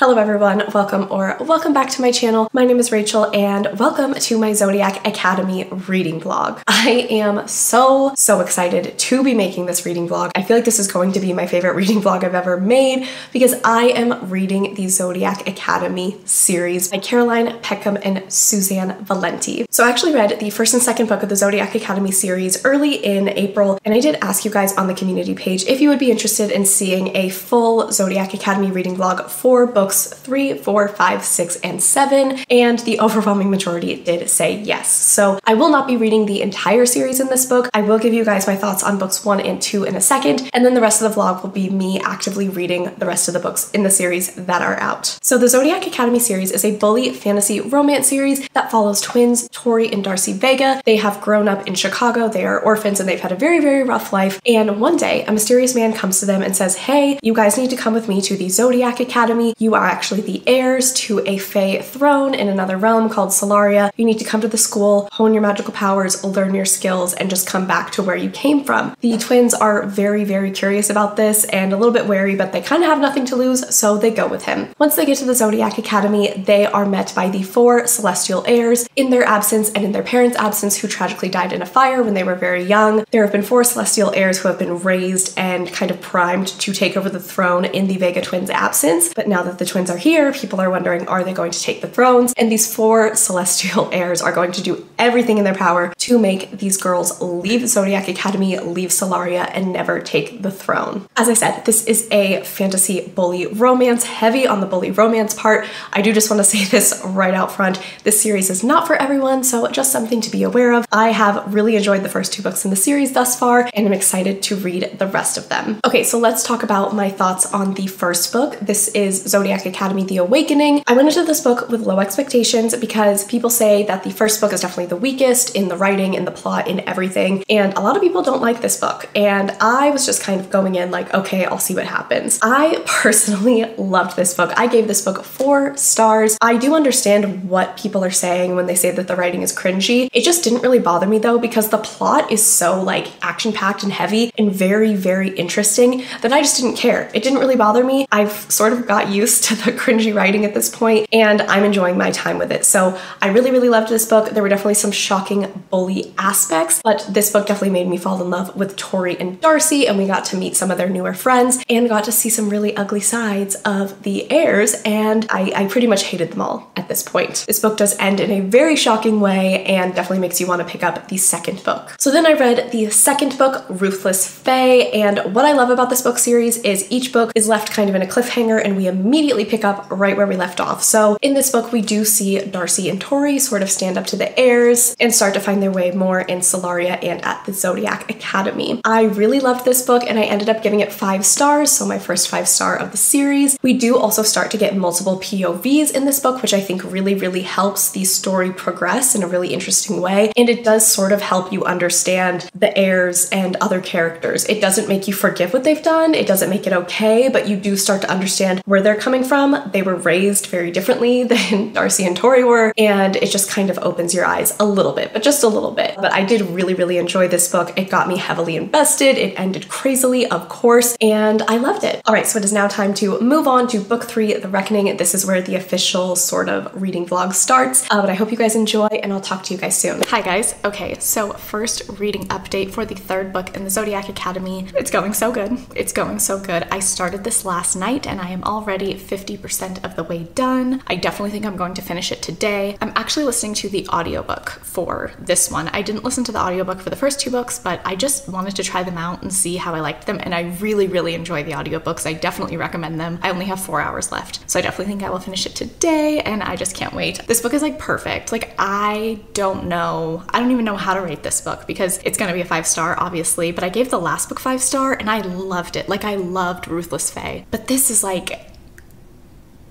Hello everyone, welcome or welcome back to my channel. My name is Rachel and welcome to my Zodiac Academy reading vlog. I am so, so excited to be making this reading vlog. I feel like this is going to be my favorite reading vlog I've ever made because I am reading the Zodiac Academy series by Caroline Peckham and Suzanne Valenti. So I actually read the first and second book of the Zodiac Academy series early in April and I did ask you guys on the community page if you would be interested in seeing a full Zodiac Academy reading vlog for books books three, four, five, six, and seven, and the overwhelming majority did say yes. So I will not be reading the entire series in this book. I will give you guys my thoughts on books one and two in a second, and then the rest of the vlog will be me actively reading the rest of the books in the series that are out. So the Zodiac Academy series is a bully fantasy romance series that follows twins Tori and Darcy Vega. They have grown up in Chicago, they are orphans, and they've had a very, very rough life. And one day, a mysterious man comes to them and says, Hey, you guys need to come with me to the Zodiac Academy. You are actually the heirs to a Fae throne in another realm called Solaria. You need to come to the school, hone your magical powers, learn your skills, and just come back to where you came from. The twins are very, very curious about this and a little bit wary, but they kind of have nothing to lose, so they go with him. Once they get to the Zodiac Academy, they are met by the four celestial heirs in their absence and in their parents' absence who tragically died in a fire when they were very young. There have been four celestial heirs who have been raised and kind of primed to take over the throne in the Vega twins' absence, but now that the twins are here, people are wondering are they going to take the thrones? And these four celestial heirs are going to do everything in their power to make these girls leave Zodiac Academy, leave Solaria, and never take the throne. As I said, this is a fantasy bully romance, heavy on the bully romance part. I do just want to say this right out front. This series is not for everyone, so just something to be aware of. I have really enjoyed the first two books in the series thus far, and I'm excited to read the rest of them. Okay, so let's talk about my thoughts on the first book. This is Zodiac Academy The Awakening. I went into this book with low expectations because people say that the first book is definitely the weakest in the writing, in the plot, in everything, and a lot of people don't like this book. And I was just kind of going in like, okay, I'll see what happens. I personally loved this book. I gave this book four stars. I do understand what people are saying when they say that the writing is cringy. It just didn't really bother me though because the plot is so like action packed and heavy and very, very interesting that I just didn't care. It didn't really bother me. I've sort of got used to the cringy writing at this point and I'm enjoying my time with it. So I really, really loved this book. There were definitely some shocking bully aspects, but this book definitely made me fall in love with Tori and Darcy and we got to meet some of their newer friends and got to see some really ugly sides of the heirs and I, I pretty much hated them all at this point. This book does end in a very shocking way and definitely makes you want to pick up the second book. So then I read the second book, Ruthless Fae, and what I love about this book series is each book is left kind of in a cliffhanger and we immediately pick up right where we left off. So in this book, we do see Darcy and Tori sort of stand up to the heirs and start to find their way more in Solaria and at the Zodiac Academy. I really loved this book and I ended up giving it five stars, so my first five star of the series. We do also start to get multiple POVs in this book, which I think really, really helps the story progress in a really interesting way. And it does sort of help you understand the heirs and other characters. It doesn't make you forgive what they've done, it doesn't make it okay, but you do start to understand where they're coming from. They were raised very differently than Darcy and Tori were, and it just kind of opens your eyes a little bit, but just a little bit. But I did really, really enjoy this book. It got me heavily invested. It ended crazily, of course, and I loved it. All right, so it is now time to move on to book three, The Reckoning. This is where the official sort of reading vlog starts, uh, but I hope you guys enjoy, and I'll talk to you guys soon. Hi guys. Okay, so first reading update for the third book in the Zodiac Academy. It's going so good. It's going so good. I started this last night and I am already 50% of the way done. I definitely think I'm going to finish it today. I'm actually listening to the audiobook for this one. I didn't listen to the audiobook for the first two books, but I just wanted to try them out and see how I liked them. And I really, really enjoy the audiobooks. I definitely recommend them. I only have four hours left. So I definitely think I will finish it today and I just can't wait. This book is like perfect. Like I don't know, I don't even know how to rate this book because it's gonna be a five star, obviously, but I gave the last book five star and I loved it. Like I loved Ruthless Fae. But this is like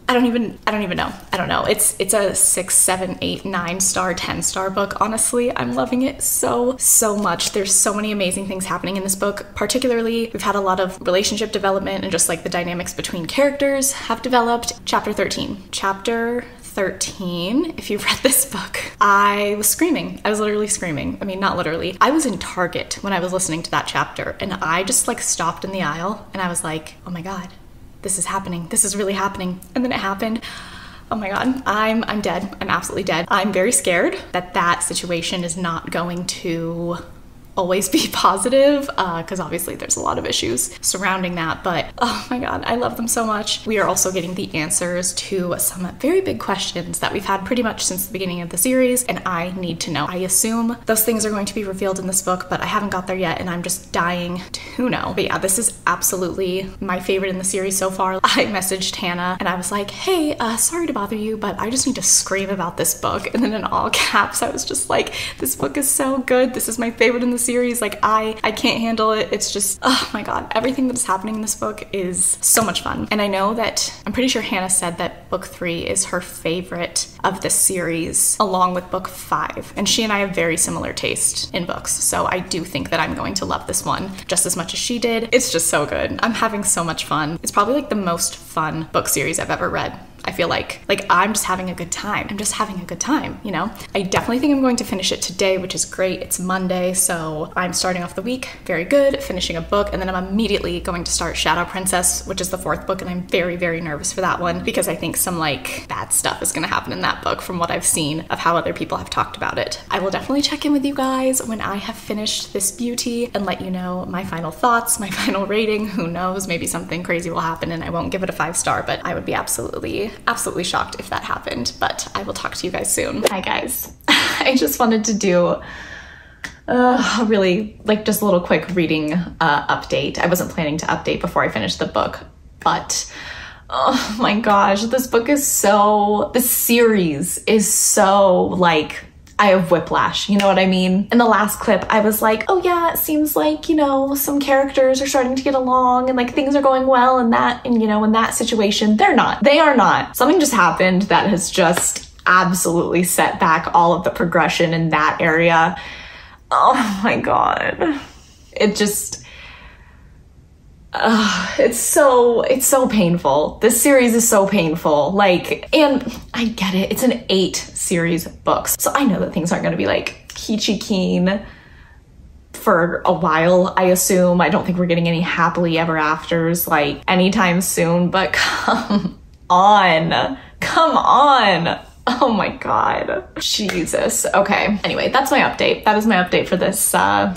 I don't even I don't even know. I don't know. It's it's a six, seven, eight, nine star, ten star book. Honestly, I'm loving it so so much. There's so many amazing things happening in this book. Particularly, we've had a lot of relationship development and just like the dynamics between characters have developed. Chapter 13. Chapter 13, if you've read this book, I was screaming. I was literally screaming. I mean, not literally. I was in Target when I was listening to that chapter, and I just like stopped in the aisle and I was like, oh my God, this is happening. This is really happening. And then it happened. Oh my god, I'm I'm dead. I'm absolutely dead. I'm very scared that that situation is not going to always be positive because uh, obviously there's a lot of issues surrounding that but oh my god i love them so much. We are also getting the answers to some very big questions that we've had pretty much since the beginning of the series and i need to know. I assume those things are going to be revealed in this book but i haven't got there yet and i'm just dying to know. But yeah this is absolutely my favorite in the series so far. I messaged hannah and i was like hey uh, sorry to bother you but i just need to scream about this book. And then in all caps i was just like this book is so good. This is my favorite in the series. Like I, I can't handle it. It's just, oh my God, everything that is happening in this book is so much fun. And I know that, I'm pretty sure Hannah said that book three is her favorite of the series along with book five. And she and I have very similar taste in books. So I do think that I'm going to love this one just as much as she did. It's just so good. I'm having so much fun. It's probably like the most fun book series I've ever read. I feel like like I'm just having a good time. I'm just having a good time, you know? I definitely think I'm going to finish it today, which is great. It's Monday, so I'm starting off the week very good, finishing a book, and then I'm immediately going to start Shadow Princess, which is the fourth book, and I'm very, very nervous for that one because I think some like bad stuff is gonna happen in that book from what I've seen of how other people have talked about it. I will definitely check in with you guys when I have finished this beauty and let you know my final thoughts, my final rating. Who knows? Maybe something crazy will happen and I won't give it a five star, but I would be absolutely absolutely shocked if that happened, but I will talk to you guys soon. Hi guys. I just wanted to do uh, really like just a little quick reading uh, update. I wasn't planning to update before I finished the book, but oh my gosh, this book is so, the series is so like I have whiplash. You know what I mean? In the last clip, I was like, oh yeah, it seems like, you know, some characters are starting to get along and like things are going well and that, and you know, in that situation, they're not. They are not. Something just happened that has just absolutely set back all of the progression in that area. Oh my God. It just, uh, it's so it's so painful. This series is so painful. Like, and I get it. It's an eight series books, so I know that things aren't going to be like peachy keen for a while. I assume. I don't think we're getting any happily ever afters like anytime soon. But come on, come on. Oh my god. Jesus. Okay. Anyway, that's my update. That is my update for this uh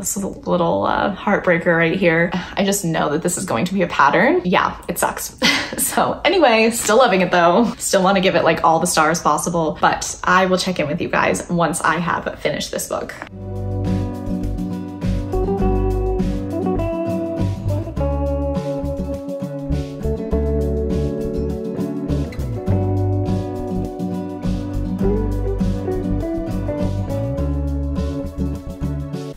this is a little uh, heartbreaker right here. I just know that this is going to be a pattern. Yeah, it sucks. so anyway, still loving it though. Still want to give it like all the stars possible, but I will check in with you guys once I have finished this book.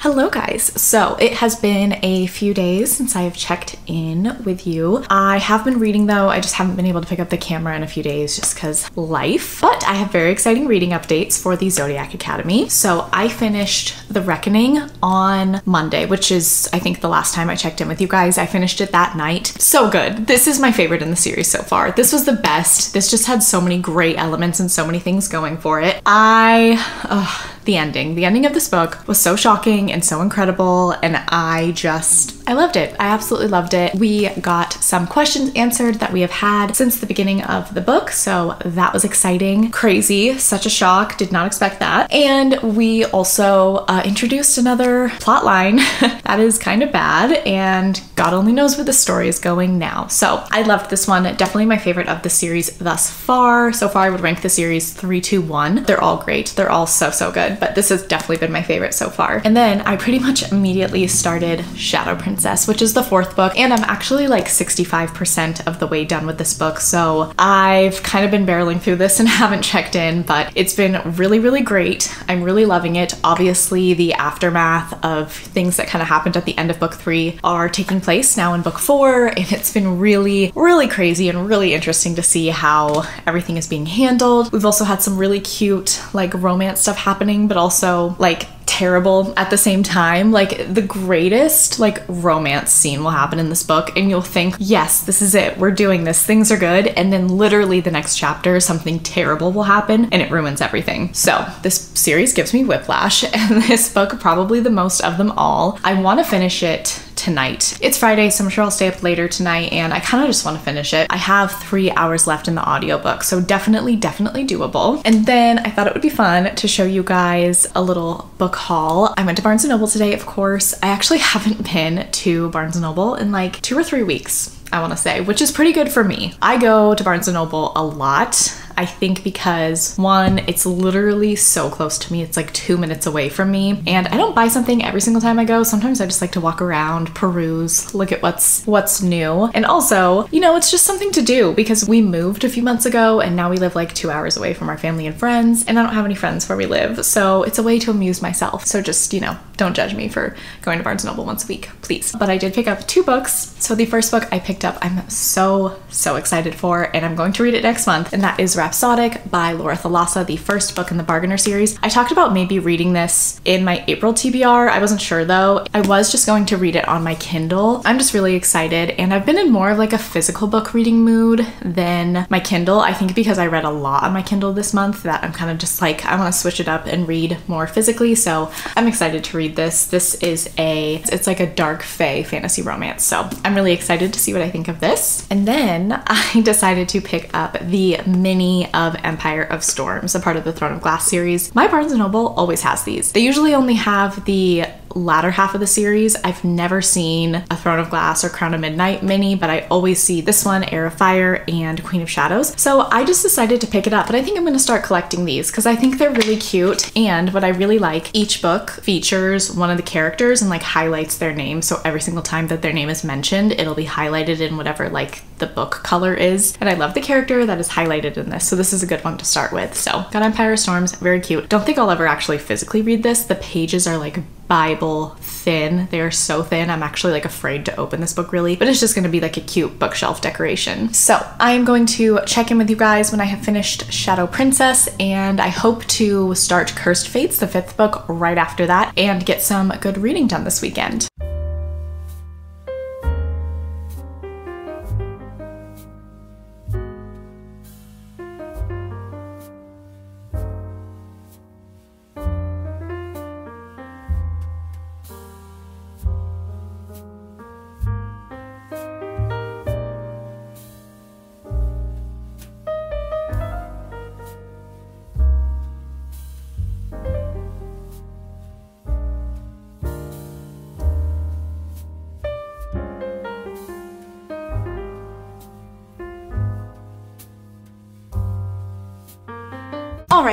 Hello guys. So it has been a few days since I have checked in with you. I have been reading though, I just haven't been able to pick up the camera in a few days just because life. But I have very exciting reading updates for the Zodiac Academy. So I finished The Reckoning on Monday, which is I think the last time I checked in with you guys. I finished it that night. So good. This is my favorite in the series so far. This was the best. This just had so many great elements and so many things going for it. I, the ending. The ending of this book was so shocking and so incredible, and I just, I loved it. I absolutely loved it. We got some questions answered that we have had since the beginning of the book, so that was exciting. Crazy, such a shock, did not expect that. And we also uh, introduced another plot line that is kind of bad, and God only knows where the story is going now. So I loved this one, definitely my favorite of the series thus far. So far, I would rank the series three, two, one. They're all great. They're all so, so good good, but this has definitely been my favorite so far. And then I pretty much immediately started Shadow Princess, which is the fourth book, and I'm actually like 65% of the way done with this book. So I've kind of been barreling through this and haven't checked in, but it's been really, really great. I'm really loving it. Obviously, the aftermath of things that kind of happened at the end of book three are taking place now in book four, and it's been really, really crazy and really interesting to see how everything is being handled. We've also had some really cute, like, romance stuff happening but also like terrible at the same time. Like the greatest like romance scene will happen in this book and you'll think, "Yes, this is it. We're doing this. Things are good." And then literally the next chapter something terrible will happen and it ruins everything. So, this series gives me whiplash and this book probably the most of them all. I want to finish it tonight. It's Friday, so I'm sure I'll stay up later tonight and I kind of just want to finish it. I have three hours left in the audiobook, so definitely, definitely doable. And then I thought it would be fun to show you guys a little book haul. I went to Barnes & Noble today, of course. I actually haven't been to Barnes & Noble in like two or three weeks. I want to say, which is pretty good for me. I go to Barnes & Noble a lot. I think because one, it's literally so close to me. It's like two minutes away from me. And I don't buy something every single time I go. Sometimes I just like to walk around, peruse, look at what's what's new. And also, you know, it's just something to do because we moved a few months ago and now we live like two hours away from our family and friends. And I don't have any friends where we live. So it's a way to amuse myself. So just, you know, don't judge me for going to Barnes & Noble once a week, please. But I did pick up two books. So the first book I picked up, I'm so, so excited for, and I'm going to read it next month. And that is Rhapsodic by Laura Thalassa, the first book in the Bargainer series. I talked about maybe reading this in my April TBR. I wasn't sure though. I was just going to read it on my Kindle. I'm just really excited and I've been in more of like a physical book reading mood than my Kindle. I think because I read a lot on my Kindle this month that I'm kind of just like, I want to switch it up and read more physically. So I'm excited to read this. This is a, it's like a dark fae fantasy romance. So I'm really excited to see what I think of this. And then I decided to pick up the mini of Empire of Storms, a part of the Throne of Glass series. My Barnes & Noble always has these. They usually only have the latter half of the series. I've never seen a Throne of Glass or Crown of Midnight mini, but I always see this one, Heir of Fire, and Queen of Shadows. So I just decided to pick it up, but I think I'm gonna start collecting these because I think they're really cute. And what I really like, each book features one of the characters and like highlights their name. So every single time that their name is mentioned, it'll be highlighted in whatever like the book color is. And I love the character that is highlighted in this. So this is a good one to start with. So got Empire Storms, very cute. Don't think I'll ever actually physically read this. The pages are like Bible thin. They are so thin. I'm actually like afraid to open this book really, but it's just going to be like a cute bookshelf decoration. So I am going to check in with you guys when I have finished Shadow Princess and I hope to start Cursed Fates, the fifth book, right after that and get some good reading done this weekend.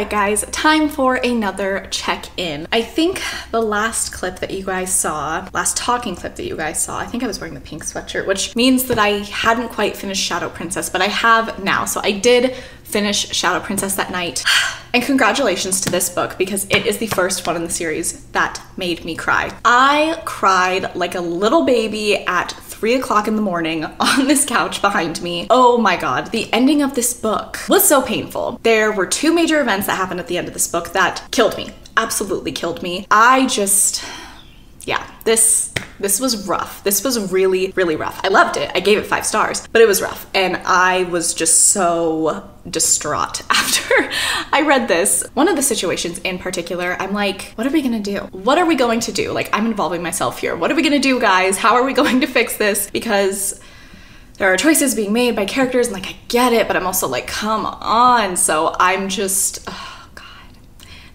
All right, guys, time for another check-in. I think the last clip that you guys saw, last talking clip that you guys saw, I think I was wearing the pink sweatshirt, which means that I hadn't quite finished Shadow Princess, but I have now. So I did finish Shadow Princess that night. And congratulations to this book because it is the first one in the series that made me cry. I cried like a little baby at three o'clock in the morning on this couch behind me. Oh my god, the ending of this book was so painful. There were two major events that happened at the end of this book that killed me, absolutely killed me. I just, yeah, this this was rough. This was really, really rough. I loved it. I gave it five stars, but it was rough. And I was just so distraught after I read this. One of the situations in particular, I'm like, what are we gonna do? What are we going to do? Like, I'm involving myself here. What are we gonna do, guys? How are we going to fix this? Because there are choices being made by characters, and like, I get it, but I'm also like, come on. So I'm just.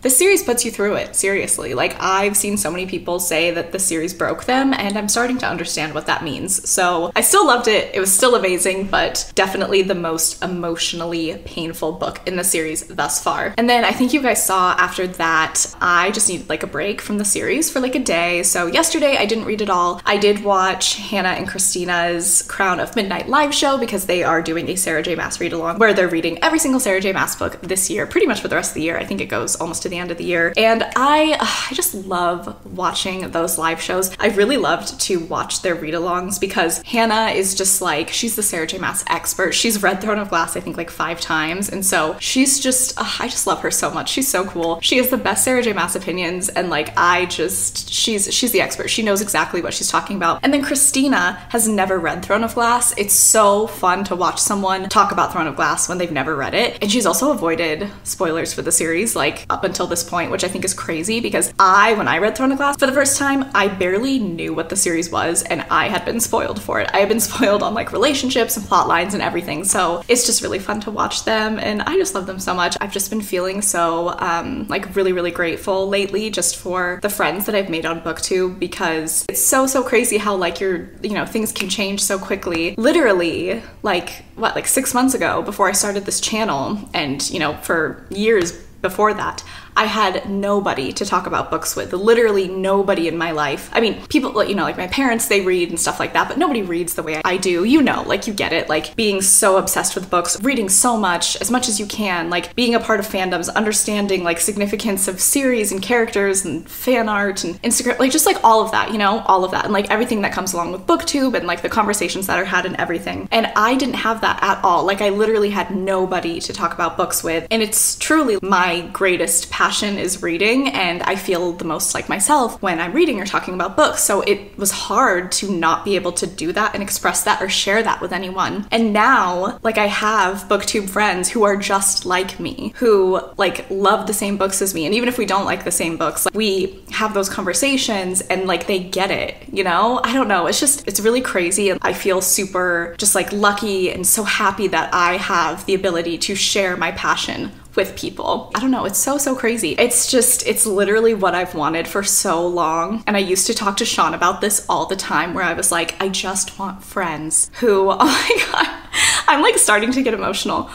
This series puts you through it, seriously. Like, I've seen so many people say that the series broke them, and I'm starting to understand what that means. So, I still loved it. It was still amazing, but definitely the most emotionally painful book in the series thus far. And then I think you guys saw after that, I just needed like a break from the series for like a day. So, yesterday I didn't read it all. I did watch Hannah and Christina's Crown of Midnight live show because they are doing a Sarah J. Maas read along where they're reading every single Sarah J. Maas book this year, pretty much for the rest of the year. I think it goes almost to the the end of the year. And I, I just love watching those live shows. I really loved to watch their read alongs because Hannah is just like, she's the Sarah J. Maas expert. She's read Throne of Glass, I think, like five times. And so she's just, uh, I just love her so much. She's so cool. She has the best Sarah J. Maas opinions. And like, I just, she's, she's the expert. She knows exactly what she's talking about. And then Christina has never read Throne of Glass. It's so fun to watch someone talk about Throne of Glass when they've never read it. And she's also avoided spoilers for the series, like up until until this point, which I think is crazy because I, when I read Throne of Glass for the first time, I barely knew what the series was and I had been spoiled for it. I had been spoiled on like relationships and plot lines and everything. So it's just really fun to watch them and I just love them so much. I've just been feeling so um, like really, really grateful lately just for the friends that I've made on BookTube because it's so, so crazy how like your, you know, things can change so quickly. Literally, like what, like six months ago before I started this channel and, you know, for years before that, I had nobody to talk about books with, literally nobody in my life. I mean, people, you know, like my parents, they read and stuff like that, but nobody reads the way I do. You know, like you get it, like being so obsessed with books, reading so much, as much as you can, like being a part of fandoms, understanding like significance of series and characters and fan art and Instagram, like just like all of that, you know, all of that, and like everything that comes along with BookTube and like the conversations that are had and everything. And I didn't have that at all. Like I literally had nobody to talk about books with, and it's truly my greatest passion passion is reading, and I feel the most like myself when I'm reading or talking about books. So it was hard to not be able to do that and express that or share that with anyone. And now, like, I have booktube friends who are just like me, who like love the same books as me. And even if we don't like the same books, like, we have those conversations and like they get it, you know? I don't know. It's just, it's really crazy. And I feel super just like lucky and so happy that I have the ability to share my passion with people. I don't know, it's so, so crazy. It's just, it's literally what I've wanted for so long. And I used to talk to Sean about this all the time where I was like, I just want friends who, oh my God, I'm like starting to get emotional.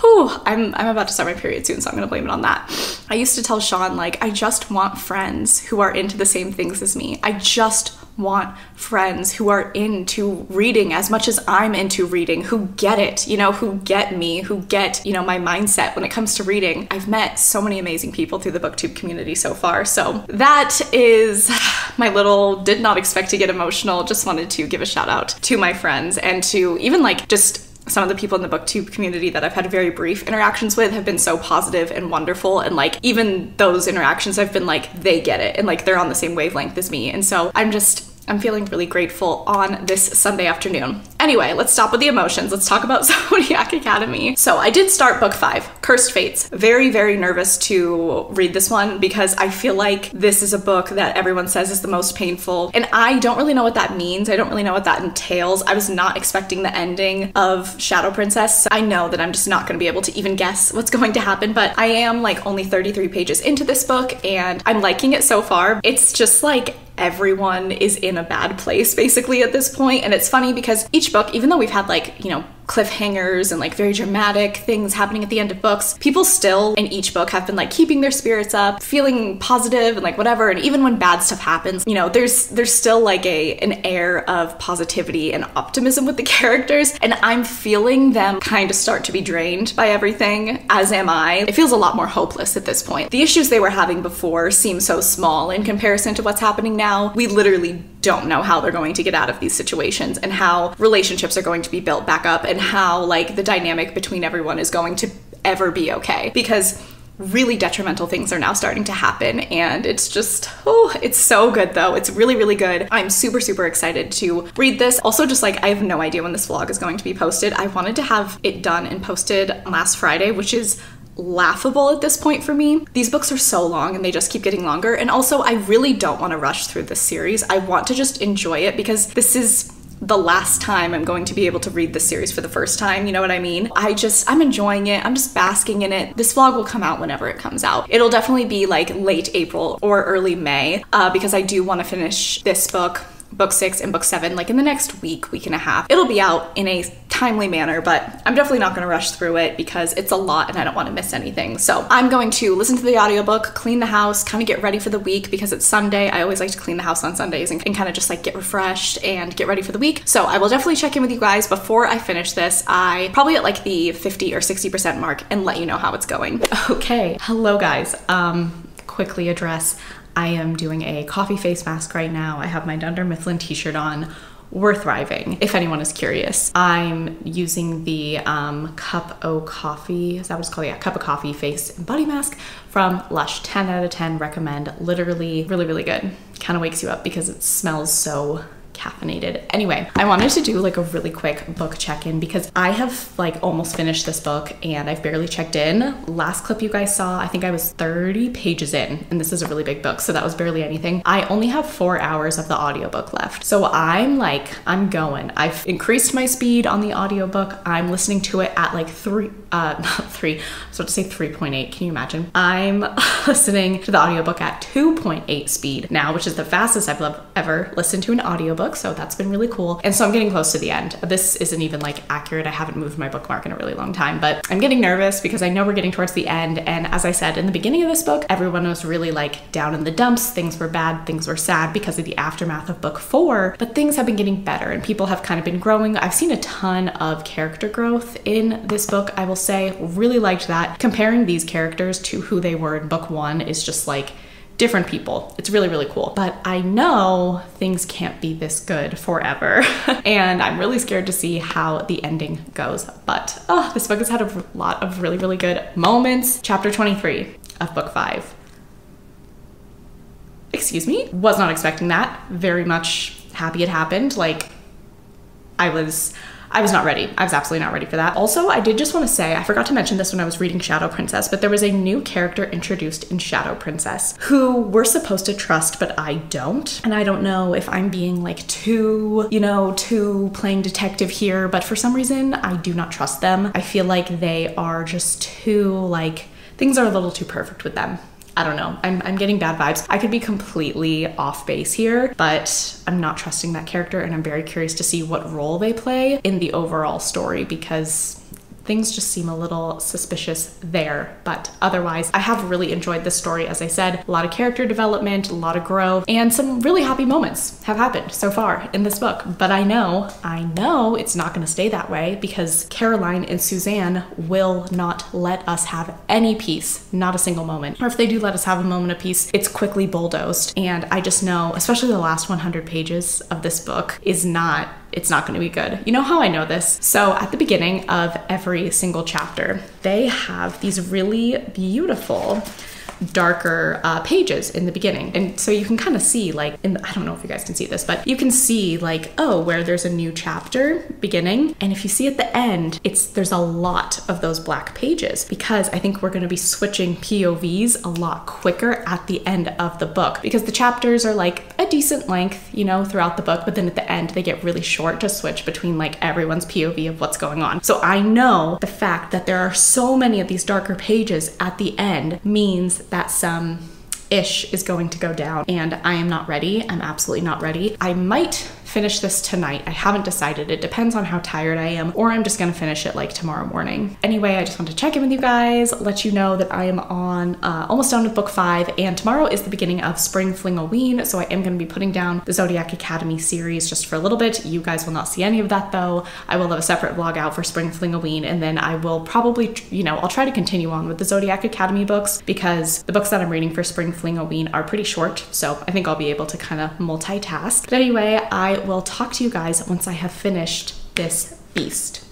Whew, I'm, I'm about to start my period soon, so I'm gonna blame it on that. I used to tell Sean, like, I just want friends who are into the same things as me. I just want friends who are into reading as much as I'm into reading, who get it, you know, who get me, who get, you know, my mindset when it comes to reading. I've met so many amazing people through the booktube community so far. So that is my little did not expect to get emotional. Just wanted to give a shout out to my friends and to even like just some of the people in the booktube community that I've had very brief interactions with have been so positive and wonderful and like even those interactions I've been like they get it and like they're on the same wavelength as me and so I'm just I'm feeling really grateful on this Sunday afternoon. Anyway, let's stop with the emotions. Let's talk about Zodiac Academy. So I did start book five, Cursed Fates. Very, very nervous to read this one because I feel like this is a book that everyone says is the most painful. And I don't really know what that means. I don't really know what that entails. I was not expecting the ending of Shadow Princess. So I know that I'm just not going to be able to even guess what's going to happen, but I am like only 33 pages into this book and I'm liking it so far. It's just like everyone is in a bad place basically at this point. And it's funny because each even though we've had like, you know, cliffhangers and like very dramatic things happening at the end of books, people still in each book have been like keeping their spirits up, feeling positive and like whatever. And even when bad stuff happens, you know, there's there's still like a an air of positivity and optimism with the characters. And I'm feeling them kind of start to be drained by everything, as am I. It feels a lot more hopeless at this point. The issues they were having before seem so small in comparison to what's happening now. We literally don't know how they're going to get out of these situations and how relationships are going to be built back up and how like the dynamic between everyone is going to ever be okay because really detrimental things are now starting to happen and it's just oh it's so good though it's really really good i'm super super excited to read this also just like i have no idea when this vlog is going to be posted i wanted to have it done and posted last friday which is laughable at this point for me. These books are so long and they just keep getting longer. And also, I really don't want to rush through this series. I want to just enjoy it because this is the last time I'm going to be able to read this series for the first time, you know what I mean? I just, I'm enjoying it. I'm just basking in it. This vlog will come out whenever it comes out. It'll definitely be like late April or early May uh, because I do want to finish this book book six and book seven like in the next week, week and a half. It'll be out in a timely manner, but I'm definitely not gonna rush through it because it's a lot and I don't wanna miss anything. So I'm going to listen to the audiobook, clean the house, kind of get ready for the week because it's Sunday. I always like to clean the house on Sundays and, and kind of just like get refreshed and get ready for the week. So I will definitely check in with you guys before I finish this. I probably at like the 50 or 60% mark and let you know how it's going. Okay, hello guys. Um, quickly address I am doing a coffee face mask right now. I have my Dunder Mifflin t-shirt on. We're thriving, if anyone is curious. I'm using the um, Cup O Coffee, is that what it's called? Yeah, Cup of Coffee face and body mask from Lush. 10 out of 10 recommend. Literally, really, really good. Kind of wakes you up because it smells so caffeinated. Anyway, I wanted to do like a really quick book check-in because I have like almost finished this book and I've barely checked in. Last clip you guys saw, I think I was 30 pages in, and this is a really big book, so that was barely anything. I only have four hours of the audiobook left. So I'm like, I'm going. I've increased my speed on the audiobook. I'm listening to it at like three, uh, not three, I was about to say 3.8. Can you imagine? I'm listening to the audiobook at 2.8 speed now, which is the fastest I've ever listened to an audiobook. So that's been really cool. And so I'm getting close to the end. This isn't even like accurate. I haven't moved my bookmark in a really long time, but I'm getting nervous because I know we're getting towards the end. And as I said in the beginning of this book, everyone was really like down in the dumps. Things were bad, things were sad because of the aftermath of book four, but things have been getting better and people have kind of been growing. I've seen a ton of character growth in this book, I will say. Really liked that. Comparing these characters to who they were in book one is just like different people. It's really, really cool. But I know things can't be this good forever. and I'm really scared to see how the ending goes. But oh, this book has had a lot of really, really good moments. Chapter 23 of book five. Excuse me? Was not expecting that. Very much happy it happened. Like, I was I was not ready. I was absolutely not ready for that. Also, I did just want to say, I forgot to mention this when I was reading Shadow Princess, but there was a new character introduced in Shadow Princess who we're supposed to trust, but I don't. And I don't know if I'm being like too, you know, too playing detective here, but for some reason, I do not trust them. I feel like they are just too, like, things are a little too perfect with them. I don't know. I'm, I'm getting bad vibes. I could be completely off base here, but I'm not trusting that character and I'm very curious to see what role they play in the overall story because things just seem a little suspicious there. But otherwise, I have really enjoyed this story. As I said, a lot of character development, a lot of growth, and some really happy moments have happened so far in this book. But I know, I know it's not going to stay that way because Caroline and Suzanne will not let us have any peace, not a single moment. Or if they do let us have a moment of peace, it's quickly bulldozed. And I just know, especially the last 100 pages of this book, is not it's not going to be good. You know how I know this? So at the beginning of every single chapter, they have these really beautiful darker uh, pages in the beginning. And so you can kind of see, like, in the, I don't know if you guys can see this, but you can see, like, oh, where there's a new chapter beginning. And if you see at the end, it's there's a lot of those black pages because I think we're going to be switching POVs a lot quicker at the end of the book because the chapters are like a decent length, you know, throughout the book, but then at the end they get really short to switch between like everyone's POV of what's going on. So I know the fact that there are so many of these darker pages at the end means that some ish is going to go down and I am not ready. I'm absolutely not ready. I might finish this tonight. I haven't decided. It depends on how tired I am, or I'm just gonna finish it like tomorrow morning. Anyway, I just want to check in with you guys, let you know that I am on uh, almost done with book five, and tomorrow is the beginning of Spring Flingoween, so I am gonna be putting down the Zodiac Academy series just for a little bit. You guys will not see any of that though. I will have a separate vlog out for Spring Flingoween, and then I will probably, you know, I'll try to continue on with the Zodiac Academy books because the books that I'm reading for Spring Flingoween are pretty short, so I think I'll be able to kind of multitask. But anyway, I will talk to you guys once I have finished this beast.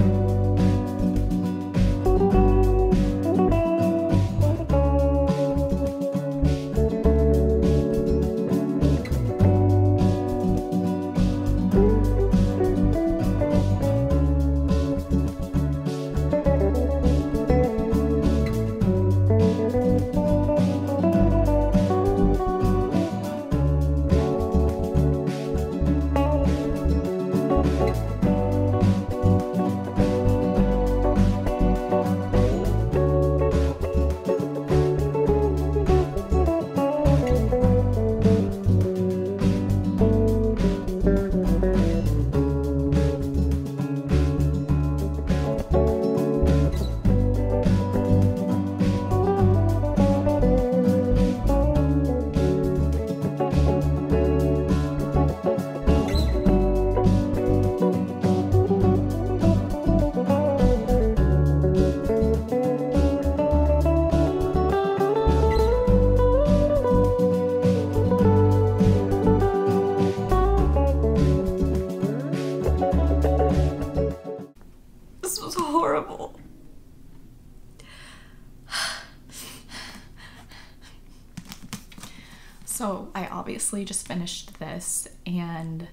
So I obviously just finished this and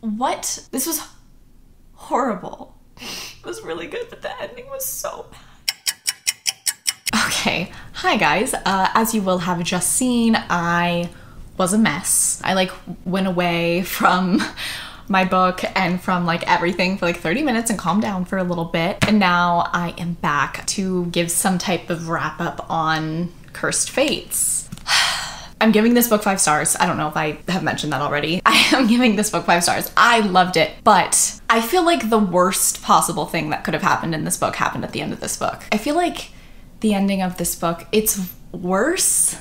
what? This was horrible. It was really good, but the ending was so bad. Okay, hi guys. Uh, as you will have just seen, I was a mess. I like went away from my book and from like everything for like 30 minutes and calmed down for a little bit. And now I am back to give some type of wrap up on Cursed Fates. I'm giving this book five stars. I don't know if I have mentioned that already. I am giving this book five stars. I loved it, but I feel like the worst possible thing that could have happened in this book happened at the end of this book. I feel like the ending of this book, it's worse.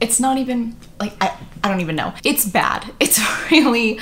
It's not even like, I, I don't even know. It's bad. It's really,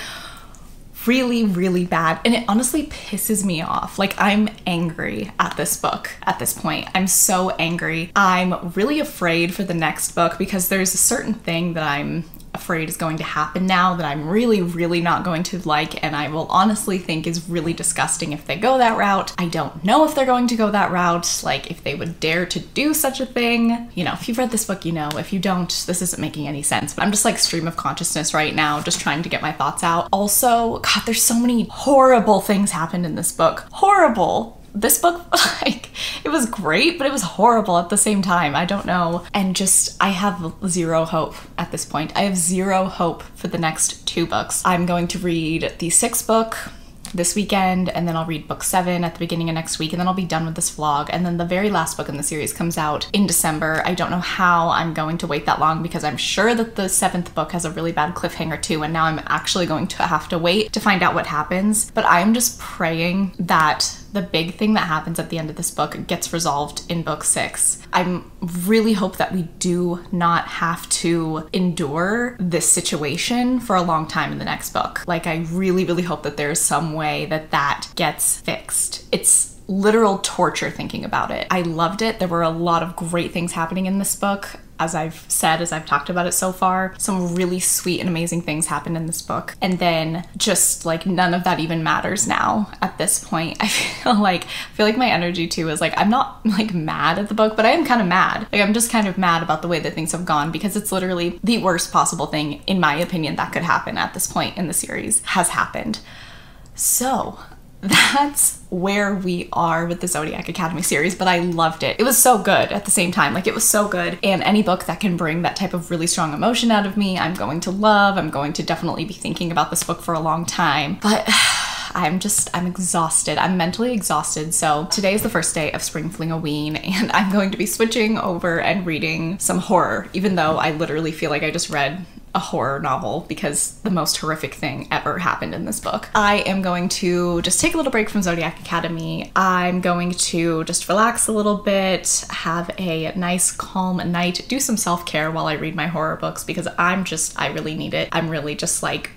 really, really bad. And it honestly pisses me off. Like, I'm angry at this book at this point. I'm so angry. I'm really afraid for the next book because there's a certain thing that I'm afraid is going to happen now that I'm really, really not going to like, and I will honestly think is really disgusting if they go that route. I don't know if they're going to go that route, like if they would dare to do such a thing. You know, if you've read this book, you know. If you don't, this isn't making any sense. But I'm just like stream of consciousness right now, just trying to get my thoughts out. Also, God, there's so many horrible things happened in this book. Horrible this book like it was great but it was horrible at the same time i don't know and just i have zero hope at this point i have zero hope for the next two books i'm going to read the sixth book this weekend, and then I'll read book seven at the beginning of next week, and then I'll be done with this vlog. And then the very last book in the series comes out in December. I don't know how I'm going to wait that long because I'm sure that the seventh book has a really bad cliffhanger too, and now I'm actually going to have to wait to find out what happens. But I'm just praying that the big thing that happens at the end of this book gets resolved in book six. I really hope that we do not have to endure this situation for a long time in the next book. Like, I really, really hope that there's some way that that gets fixed. It's literal torture thinking about it. I loved it. There were a lot of great things happening in this book as I've said, as I've talked about it so far, some really sweet and amazing things happened in this book. And then just like none of that even matters now at this point. I feel like I feel like my energy too is like I'm not like mad at the book, but I am kind of mad. Like I'm just kind of mad about the way that things have gone because it's literally the worst possible thing in my opinion that could happen at this point in the series has happened. So, that's where we are with the Zodiac Academy series, but I loved it. It was so good at the same time. Like, it was so good. And any book that can bring that type of really strong emotion out of me, I'm going to love. I'm going to definitely be thinking about this book for a long time. But I'm just, I'm exhausted. I'm mentally exhausted. So today is the first day of Spring Flingoween, and I'm going to be switching over and reading some horror, even though I literally feel like I just read a horror novel because the most horrific thing ever happened in this book. I am going to just take a little break from Zodiac Academy. I'm going to just relax a little bit, have a nice calm night, do some self-care while I read my horror books because I'm just I really need it. I'm really just like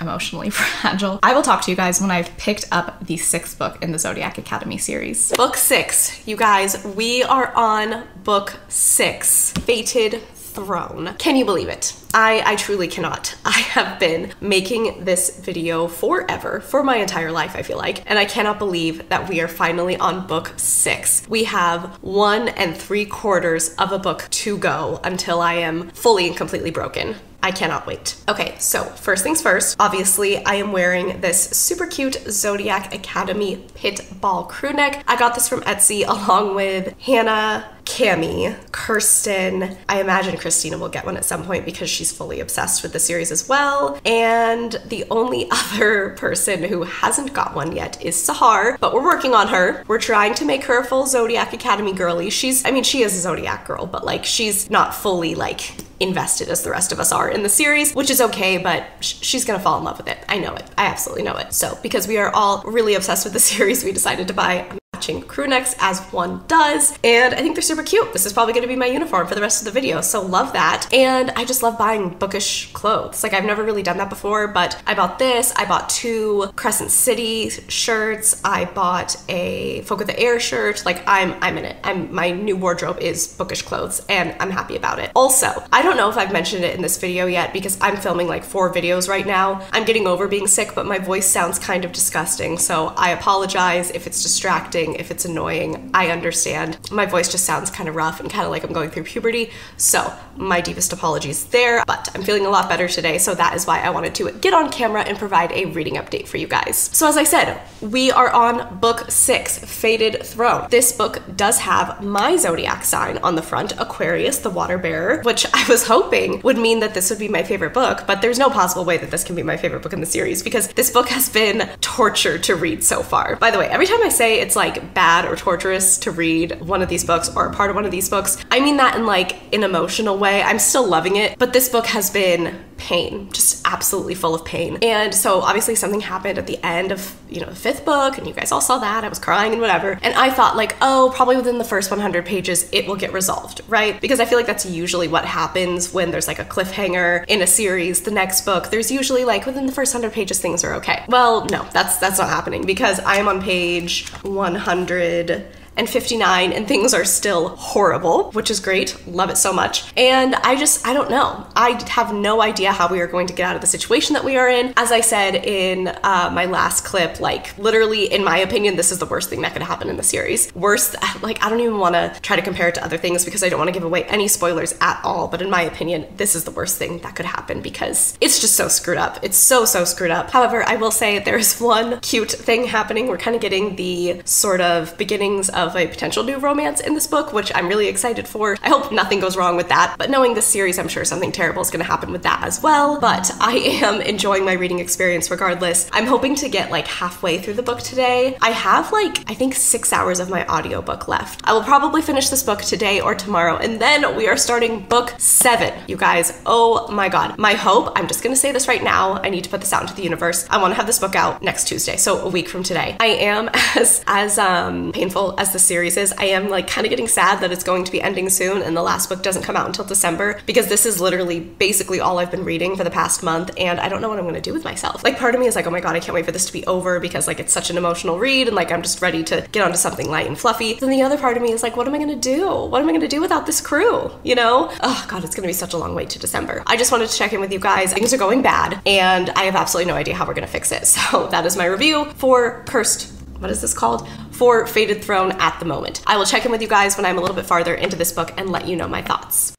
emotionally fragile. I will talk to you guys when I've picked up the sixth book in the Zodiac Academy series. Book six, you guys, we are on book six, Fated Throne. Can you believe it? I, I truly cannot. I have been making this video forever, for my entire life, I feel like, and I cannot believe that we are finally on book six. We have one and three quarters of a book to go until I am fully and completely broken. I cannot wait. Okay, so first things first, obviously I am wearing this super cute Zodiac Academy pit ball crew neck. I got this from Etsy along with Hannah, Cami, Kirsten. I imagine Christina will get one at some point because she's fully obsessed with the series as well. And the only other person who hasn't got one yet is Sahar, but we're working on her. We're trying to make her a full Zodiac Academy girly. She's, I mean, she is a Zodiac girl, but like she's not fully like invested as the rest of us are in the series, which is okay, but sh she's gonna fall in love with it. I know it. I absolutely know it. So, because we are all really obsessed with the series, we decided to buy matching crew necks as one does. And I think they're super cute. This is probably gonna be my uniform for the rest of the video. So love that. And I just love buying bookish clothes. Like I've never really done that before, but I bought this. I bought two Crescent City shirts. I bought a Folk of the Air shirt. Like I'm I'm in it. I'm my new wardrobe is bookish clothes and I'm happy about it. Also, I don't know if I've mentioned it in this video yet because I'm filming like four videos right now. I'm getting over being sick, but my voice sounds kind of disgusting. So I apologize if it's distracting If it's annoying, I understand. My voice just sounds kind of rough and kind of like I'm going through puberty. So, my deepest apologies there, but I'm feeling a lot better today. So, that is why I wanted to get on camera and provide a reading update for you guys. So, as I said, we are on book six, Fated Throne. This book does have my zodiac sign on the front, Aquarius, the water bearer, which I was hoping would mean that this would be my favorite book, but there's no possible way that this can be my favorite book in the series because this book has been torture to read so far. By the way, every time I say it's like bad or torturous to read one of these books or a part of one of these books, I mean that in like an emotional way. I'm still loving it, but this book has been pain, just absolutely full of pain. And so obviously something happened at the end of, you know, the fifth book and you guys all saw that. I was crying and whatever. And I thought like, oh, probably within the first 100 pages it will get resolved, right? Because I feel like that's usually what happens when there's like a cliffhanger in a series. The next book, there's usually like within the first 100 pages things are okay. Well, no, that's that's not happening because I am on page 100 and 59 and things are still horrible, which is great. Love it so much. And I just, I don't know. I have no idea how we are going to get out of the situation that we are in. As I said in uh, my last clip, like literally, in my opinion, this is the worst thing that could happen in the series. Worst, like, I don't even want to try to compare it to other things because I don't want to give away any spoilers at all. But in my opinion, this is the worst thing that could happen because it's just so screwed up. It's so, so screwed up. However, I will say there's one cute thing happening. We're kind of getting the sort of beginnings of of a potential new romance in this book, which I'm really excited for. I hope nothing goes wrong with that, but knowing this series, I'm sure something terrible is going to happen with that as well. But I am enjoying my reading experience regardless. I'm hoping to get like halfway through the book today. I have like, I think six hours of my audiobook left. I will probably finish this book today or tomorrow, and then we are starting book seven. You guys, oh my god. My hope, I'm just gonna say this right now, I need to put this out into the universe. I wanna have this book out next Tuesday, so a week from today. I am as, as um, painful as the series is, I am like kind of getting sad that it's going to be ending soon and the last book doesn't come out until December because this is literally basically all I've been reading for the past month and I don't know what I'm going to do with myself. Like part of me is like, oh my god, I can't wait for this to be over because like it's such an emotional read and like I'm just ready to get onto something light and fluffy. Then the other part of me is like, what am I going to do? What am I going to do without this crew? You know? Oh god, it's going to be such a long wait to December. I just wanted to check in with you guys. Things are going bad and I have absolutely no idea how we're going to fix it. So that is my review for Cursed what is this called? For Fated Throne at the moment. I will check in with you guys when I'm a little bit farther into this book and let you know my thoughts.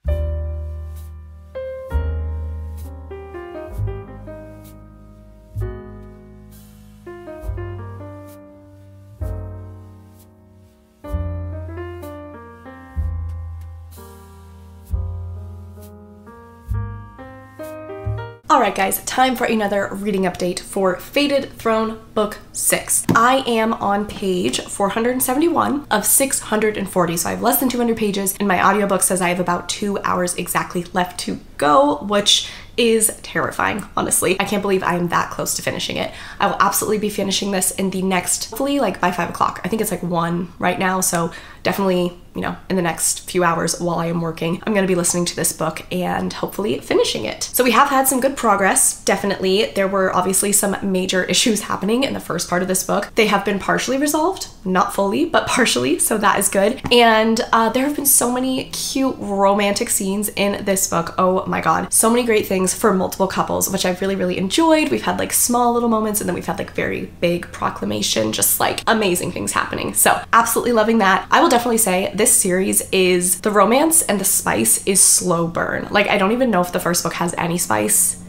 Alright guys, time for another reading update for Fated Throne Book 6. I am on page 471 of 640, so I have less than 200 pages, and my audiobook says I have about two hours exactly left to go, which is terrifying, honestly. I can't believe I am that close to finishing it. I will absolutely be finishing this in the next, hopefully like by five o'clock. I think it's like one right now, so definitely you know, in the next few hours while I am working, I'm gonna be listening to this book and hopefully finishing it. So we have had some good progress, definitely. There were obviously some major issues happening in the first part of this book. They have been partially resolved, not fully, but partially, so that is good. And uh, there have been so many cute romantic scenes in this book. Oh my god, so many great things for multiple couples, which I've really, really enjoyed. We've had like small little moments and then we've had like very big proclamation, just like amazing things happening. So absolutely loving that. I will definitely say this series is the romance and the spice is slow burn. Like, I don't even know if the first book has any spice.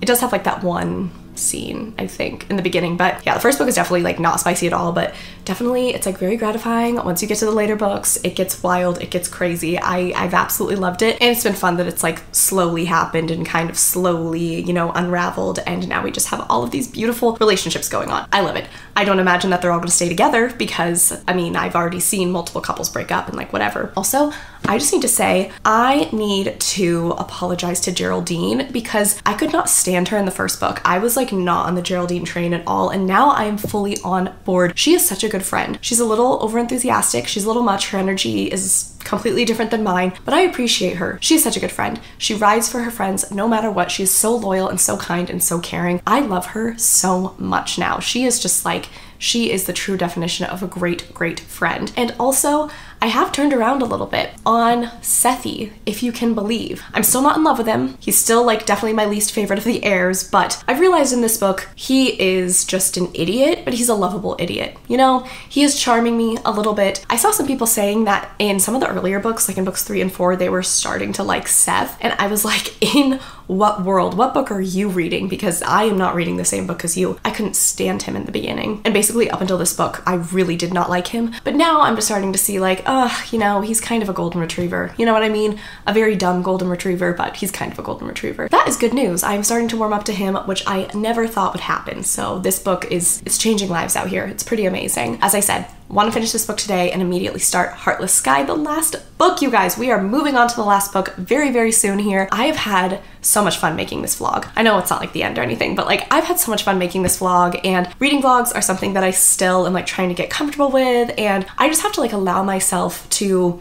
It does have like that one scene, I think, in the beginning. But yeah, the first book is definitely like not spicy at all, but definitely it's like very gratifying. Once you get to the later books, it gets wild, it gets crazy. I, I've absolutely loved it. And it's been fun that it's like slowly happened and kind of slowly, you know, unraveled. And now we just have all of these beautiful relationships going on. I love it. I don't imagine that they're all gonna stay together because I mean, I've already seen multiple couples break up and like whatever. Also, I just need to say, I need to apologize to Geraldine because I could not stand her in the first book. I was like not on the Geraldine train at all, and now I am fully on board. She is such a good friend. She's a little overenthusiastic, she's a little much, her energy is completely different than mine, but I appreciate her. She is such a good friend. She rides for her friends no matter what. She is so loyal and so kind and so caring. I love her so much now. She is just like, she is the true definition of a great, great friend. And also, I have turned around a little bit on Sethi, if you can believe. I'm still not in love with him. He's still like definitely my least favorite of the heirs, but I've realized in this book he is just an idiot, but he's a lovable idiot. You know, he is charming me a little bit. I saw some people saying that in some of the earlier books, like in books three and four, they were starting to like Seth, and I was like, in what world? What book are you reading? Because I am not reading the same book as you. I couldn't stand him in the beginning. And basically, up until this book, I really did not like him. But now I'm just starting to see, like, ugh, you know, he's kind of a golden retriever. You know what I mean? A very dumb golden retriever, but he's kind of a golden retriever. That is good news. I'm starting to warm up to him, which I never thought would happen. So this book is it's changing lives out here. It's pretty amazing. As I said, want to finish this book today and immediately start Heartless Sky, the last book, you guys. We are moving on to the last book very, very soon here. I have had so much fun making this vlog. I know it's not like the end or anything, but like I've had so much fun making this vlog and reading vlogs are something that I still am like trying to get comfortable with and I just have to like allow myself to,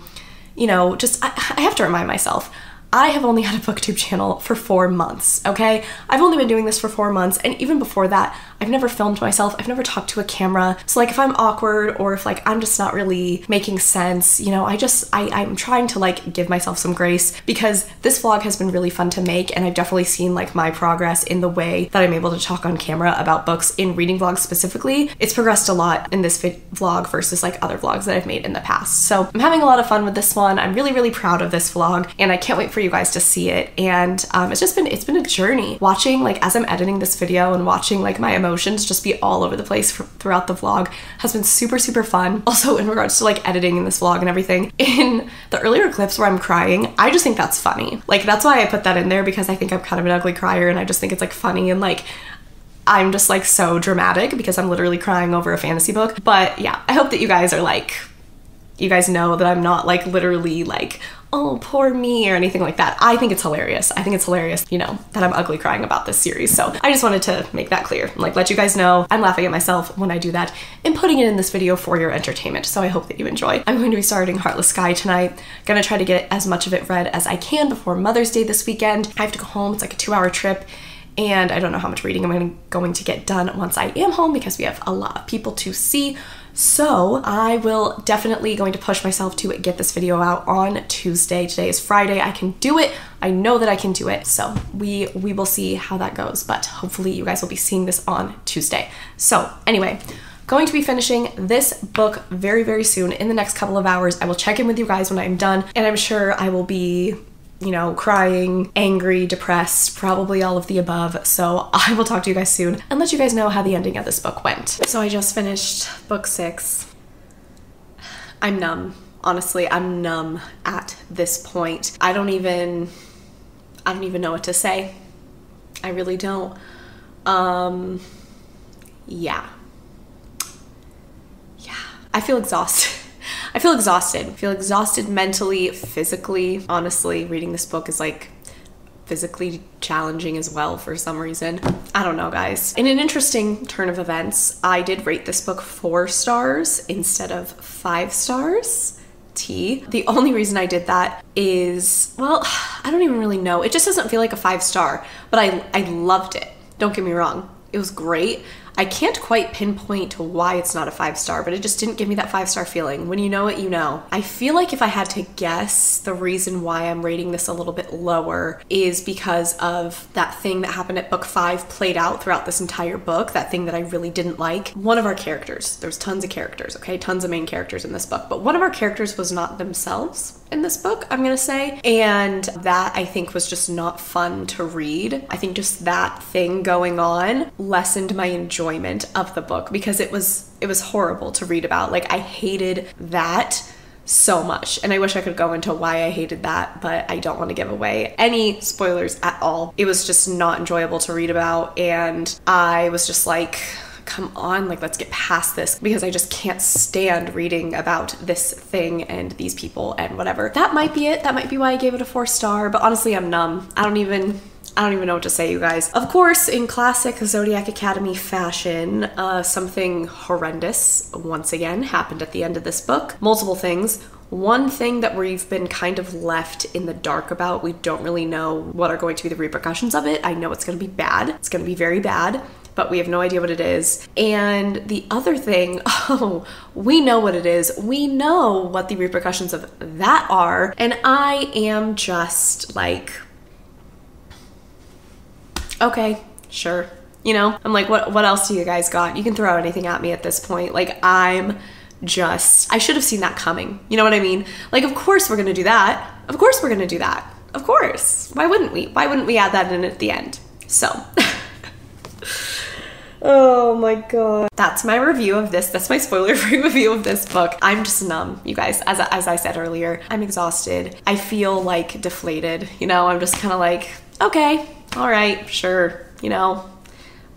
you know, just, I, I have to remind myself I have only had a booktube channel for four months, okay? I've only been doing this for four months, and even before that, I've never filmed myself, I've never talked to a camera. So like if I'm awkward or if like I'm just not really making sense, you know, I just I, I'm trying to like give myself some grace because this vlog has been really fun to make and I've definitely seen like my progress in the way that I'm able to talk on camera about books in reading vlogs specifically. It's progressed a lot in this vlog versus like other vlogs that I've made in the past. So I'm having a lot of fun with this one. I'm really, really proud of this vlog and I can't wait for you guys to see it. And um, it's just been, it's been a journey watching like as I'm editing this video and watching like my emotions emotions just be all over the place throughout the vlog has been super, super fun. Also, in regards to like editing in this vlog and everything, in the earlier clips where I'm crying, I just think that's funny. Like, that's why I put that in there because I think I'm kind of an ugly crier and I just think it's like funny and like I'm just like so dramatic because I'm literally crying over a fantasy book. But yeah, I hope that you guys are like, you guys know that I'm not like literally like, oh, poor me or anything like that. I think it's hilarious. I think it's hilarious, you know, that I'm ugly crying about this series. So I just wanted to make that clear, like let you guys know I'm laughing at myself when I do that and putting it in this video for your entertainment. So I hope that you enjoy. I'm going to be starting Heartless Sky tonight. Gonna try to get as much of it read as I can before Mother's Day this weekend. I have to go home. It's like a two hour trip and I don't know how much reading I'm going to get done once I am home because we have a lot of people to see. So I will definitely going to push myself to get this video out on Tuesday. Today is Friday. I can do it. I know that I can do it. So we we will see how that goes, but hopefully you guys will be seeing this on Tuesday. So anyway, going to be finishing this book very, very soon in the next couple of hours. I will check in with you guys when I'm done, and I'm sure I will be you know, crying, angry, depressed, probably all of the above. So I will talk to you guys soon and let you guys know how the ending of this book went. So I just finished book six. I'm numb. Honestly, I'm numb at this point. I don't even, I don't even know what to say. I really don't. Um, yeah. Yeah. I feel exhausted. I feel exhausted. I feel exhausted mentally, physically. Honestly, reading this book is like physically challenging as well for some reason. I don't know, guys. In an interesting turn of events, I did rate this book four stars instead of five stars. T. The only reason I did that is, well, I don't even really know. It just doesn't feel like a five star, but I, I loved it. Don't get me wrong. It was great. I can't quite pinpoint why it's not a five star, but it just didn't give me that five star feeling. When you know it, you know. I feel like if I had to guess, the reason why I'm rating this a little bit lower is because of that thing that happened at book five played out throughout this entire book, that thing that I really didn't like. One of our characters, there's tons of characters, okay? Tons of main characters in this book, but one of our characters was not themselves in this book, I'm gonna say. And that I think was just not fun to read. I think just that thing going on lessened my enjoyment of the book because it was it was horrible to read about. Like I hated that so much. And I wish I could go into why I hated that, but I don't want to give away any spoilers at all. It was just not enjoyable to read about and I was just like come on, like let's get past this because I just can't stand reading about this thing and these people and whatever. That might be it. That might be why I gave it a four star, but honestly, I'm numb. I don't even I don't even know what to say, you guys. Of course, in classic Zodiac Academy fashion, uh, something horrendous once again happened at the end of this book. Multiple things. One thing that we've been kind of left in the dark about, we don't really know what are going to be the repercussions of it. I know it's going to be bad. It's going to be very bad but we have no idea what it is. And the other thing, oh, we know what it is. We know what the repercussions of that are. And I am just like, okay, sure. You know, I'm like, what what else do you guys got? You can throw anything at me at this point. Like I'm just I should have seen that coming. You know what I mean? Like of course we're gonna do that. Of course we're gonna do that. Of course. Why wouldn't we? Why wouldn't we add that in at the end? So Oh my god. That's my review of this. That's my spoiler free review of this book. I'm just numb, you guys. As, as I said earlier, I'm exhausted. I feel like deflated. You know, I'm just kind of like, okay, all right, sure, you know,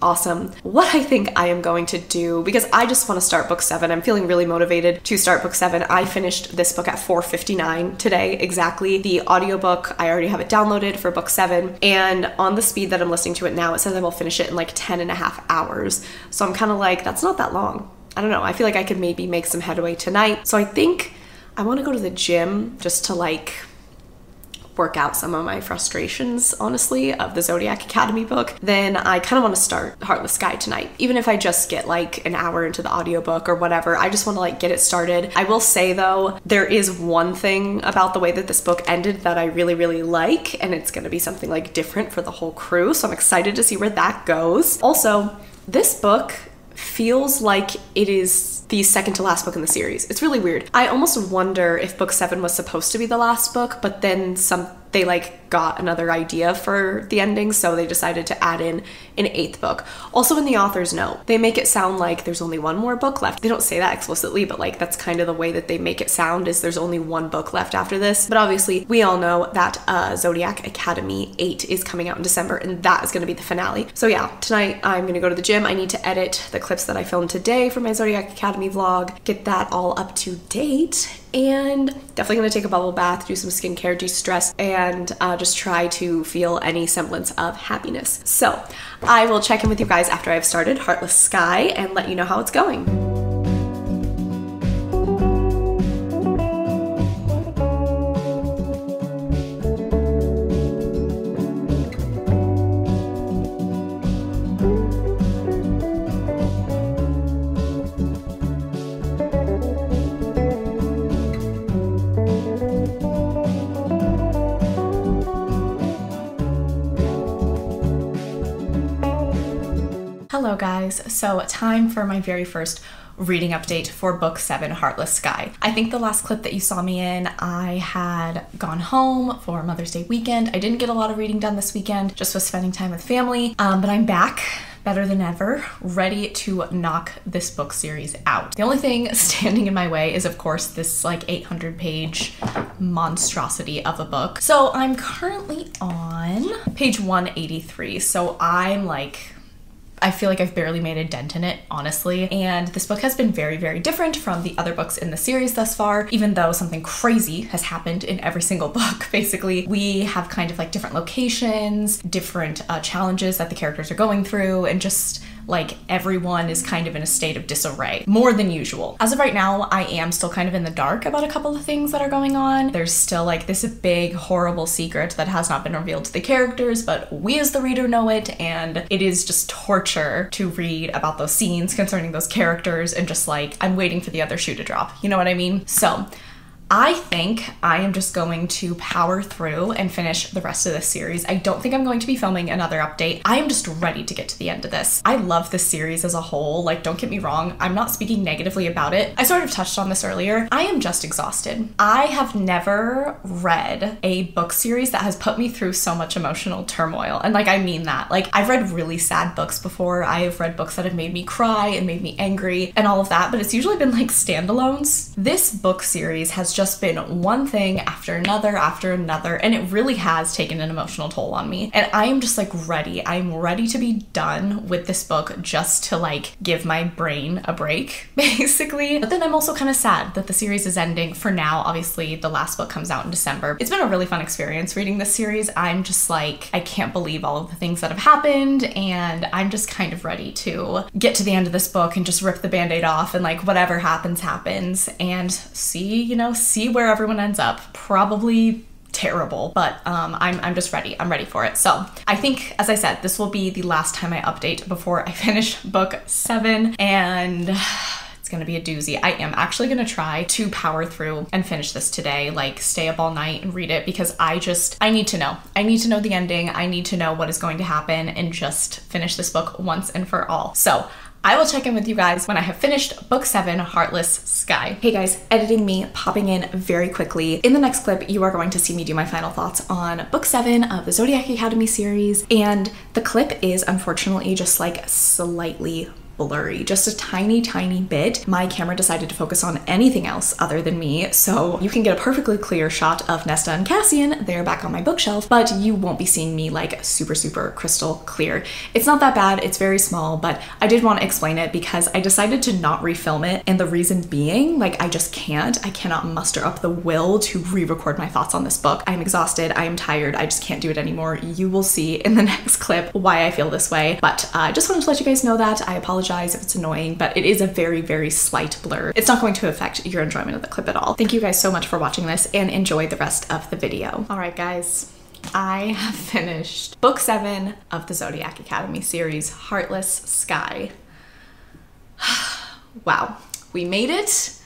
awesome. What I think I am going to do, because I just want to start book seven, I'm feeling really motivated to start book seven. I finished this book at 4.59 today, exactly. The audiobook, I already have it downloaded for book seven. And on the speed that I'm listening to it now, it says I will finish it in like 10 and a half hours. So I'm kind of like, that's not that long. I don't know. I feel like I could maybe make some headway tonight. So I think I want to go to the gym just to like work out some of my frustrations, honestly, of the Zodiac Academy book, then I kind of want to start Heartless Sky tonight. Even if I just get like an hour into the audiobook or whatever, I just want to like get it started. I will say though, there is one thing about the way that this book ended that I really, really like, and it's going to be something like different for the whole crew. So I'm excited to see where that goes. Also, this book feels like it is the second to last book in the series. It's really weird. I almost wonder if book seven was supposed to be the last book, but then some they like got another idea for the ending, so they decided to add in an eighth book. Also, in the author's note, they make it sound like there's only one more book left. They don't say that explicitly, but like that's kind of the way that they make it sound is there's only one book left after this. But obviously, we all know that uh, Zodiac Academy 8 is coming out in December, and that is going to be the finale. So yeah, tonight I'm going to go to the gym. I need to edit the clips that I filmed today for my Zodiac Academy vlog, get that all up to date, and definitely gonna take a bubble bath, do some skincare, de stress, and uh, just try to feel any semblance of happiness. So I will check in with you guys after I've started Heartless Sky and let you know how it's going. Guys. So, time for my very first reading update for book seven, Heartless Sky. I think the last clip that you saw me in, I had gone home for Mother's Day weekend. I didn't get a lot of reading done this weekend, just was spending time with family, um, but I'm back better than ever, ready to knock this book series out. The only thing standing in my way is, of course, this like 800 page monstrosity of a book. So I'm currently on page 183. So I'm like I feel like I've barely made a dent in it, honestly. And this book has been very, very different from the other books in the series thus far, even though something crazy has happened in every single book. Basically, we have kind of like different locations, different uh, challenges that the characters are going through, and just like everyone is kind of in a state of disarray, more than usual. As of right now, I am still kind of in the dark about a couple of things that are going on. There's still like this big, horrible secret that has not been revealed to the characters, but we as the reader know it, and it is just torture to read about those scenes concerning those characters and just like, I'm waiting for the other shoe to drop. You know what I mean? So, I think I am just going to power through and finish the rest of this series. I don't think I'm going to be filming another update. I am just ready to get to the end of this. I love this series as a whole. Like, don't get me wrong, I'm not speaking negatively about it. I sort of touched on this earlier. I am just exhausted. I have never read a book series that has put me through so much emotional turmoil. And like, I mean that. Like, I've read really sad books before. I have read books that have made me cry and made me angry and all of that, but it's usually been like standalones. This book series has just just been one thing after another after another, and it really has taken an emotional toll on me. And I am just like ready. I'm ready to be done with this book just to like give my brain a break, basically. But then I'm also kind of sad that the series is ending for now. Obviously, the last book comes out in December. It's been a really fun experience reading this series. I'm just like, I can't believe all of the things that have happened, and I'm just kind of ready to get to the end of this book and just rip the band aid off and like whatever happens, happens, and see, you know, see where everyone ends up. Probably terrible, but um, I'm, I'm just ready. I'm ready for it. So I think, as I said, this will be the last time I update before I finish book seven. And it's gonna be a doozy. I am actually gonna try to power through and finish this today, like stay up all night and read it because I just, I need to know. I need to know the ending. I need to know what is going to happen and just finish this book once and for all. So I will check in with you guys when I have finished book seven, Heartless Sky. Hey guys, editing me popping in very quickly. In the next clip, you are going to see me do my final thoughts on book seven of the Zodiac Academy series. And the clip is unfortunately just like slightly blurry, just a tiny, tiny bit. My camera decided to focus on anything else other than me, so you can get a perfectly clear shot of Nesta and Cassian there back on my bookshelf, but you won't be seeing me like super, super crystal clear. It's not that bad, it's very small, but I did want to explain it because I decided to not refilm it, and the reason being, like, I just can't. I cannot muster up the will to re record my thoughts on this book. I'm exhausted, I am tired, I just can't do it anymore. You will see in the next clip why I feel this way, but uh, I just wanted to let you guys know that. I apologize apologize if it's annoying, but it is a very, very slight blur. It's not going to affect your enjoyment of the clip at all. Thank you guys so much for watching this and enjoy the rest of the video. All right, guys. I have finished book seven of the Zodiac Academy series, Heartless Sky. wow, we made it.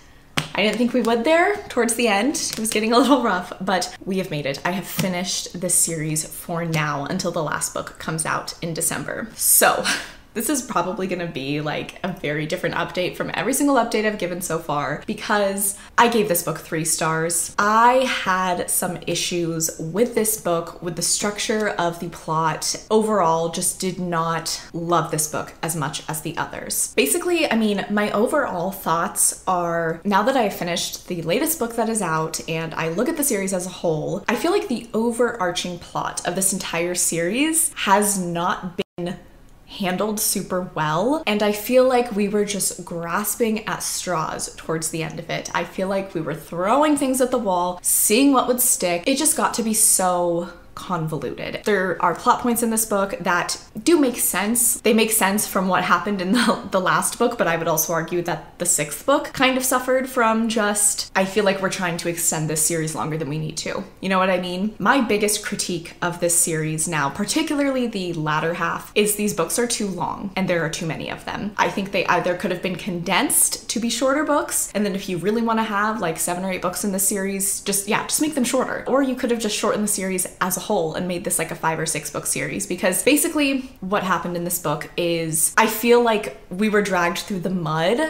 I didn't think we would there towards the end. It was getting a little rough, but we have made it. I have finished this series for now until the last book comes out in December. So, this is probably gonna be like a very different update from every single update I've given so far because I gave this book three stars. I had some issues with this book, with the structure of the plot. Overall, just did not love this book as much as the others. Basically, I mean, my overall thoughts are now that I finished the latest book that is out and I look at the series as a whole, I feel like the overarching plot of this entire series has not been handled super well. And I feel like we were just grasping at straws towards the end of it. I feel like we were throwing things at the wall, seeing what would stick. It just got to be so convoluted. There are plot points in this book that do make sense. They make sense from what happened in the, the last book, but I would also argue that the sixth book kind of suffered from just, I feel like we're trying to extend this series longer than we need to. You know what I mean? My biggest critique of this series now, particularly the latter half, is these books are too long and there are too many of them. I think they either could have been condensed to be shorter books, and then if you really want to have like seven or eight books in this series, just yeah, just make them shorter. Or you could have just shortened the series as a whole and made this like a five or six book series because basically what happened in this book is I feel like we were dragged through the mud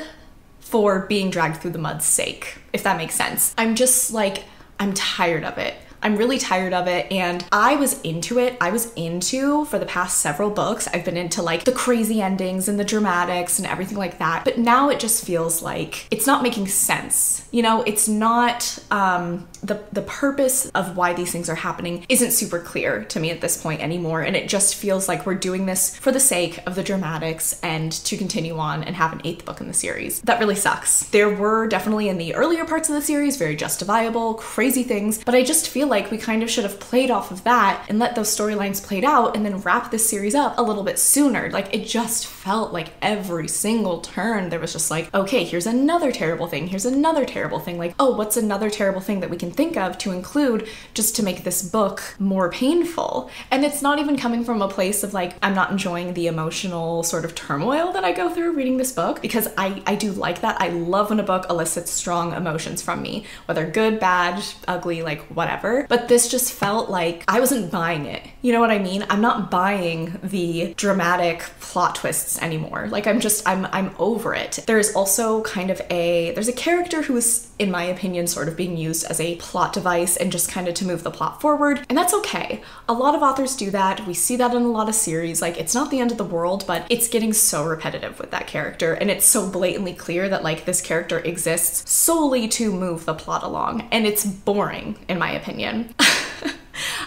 for being dragged through the mud's sake, if that makes sense. I'm just like, I'm tired of it. I'm really tired of it and I was into it. I was into for the past several books. I've been into like the crazy endings and the dramatics and everything like that. But now it just feels like it's not making sense. You know, it's not um the the purpose of why these things are happening isn't super clear to me at this point anymore and it just feels like we're doing this for the sake of the dramatics and to continue on and have an eighth book in the series. That really sucks. There were definitely in the earlier parts of the series very justifiable, crazy things, but I just feel like we kind of should have played off of that and let those storylines played out and then wrap this series up a little bit sooner. Like it just felt like every single turn there was just like, okay, here's another terrible thing, here's another terrible thing. Like, oh, what's another terrible thing that we can think of to include just to make this book more painful. And it's not even coming from a place of like, I'm not enjoying the emotional sort of turmoil that I go through reading this book because I, I do like that. I love when a book elicits strong emotions from me, whether good, bad, ugly, like whatever. But this just felt like I wasn't buying it. You know what I mean? I'm not buying the dramatic plot twists anymore. Like I'm just I'm I'm over it. There's also kind of a there's a character who is in my opinion sort of being used as a plot device and just kind of to move the plot forward. And that's okay. A lot of authors do that. We see that in a lot of series. Like, it's not the end of the world, but it's getting so repetitive with that character. And it's so blatantly clear that, like, this character exists solely to move the plot along. And it's boring, in my opinion.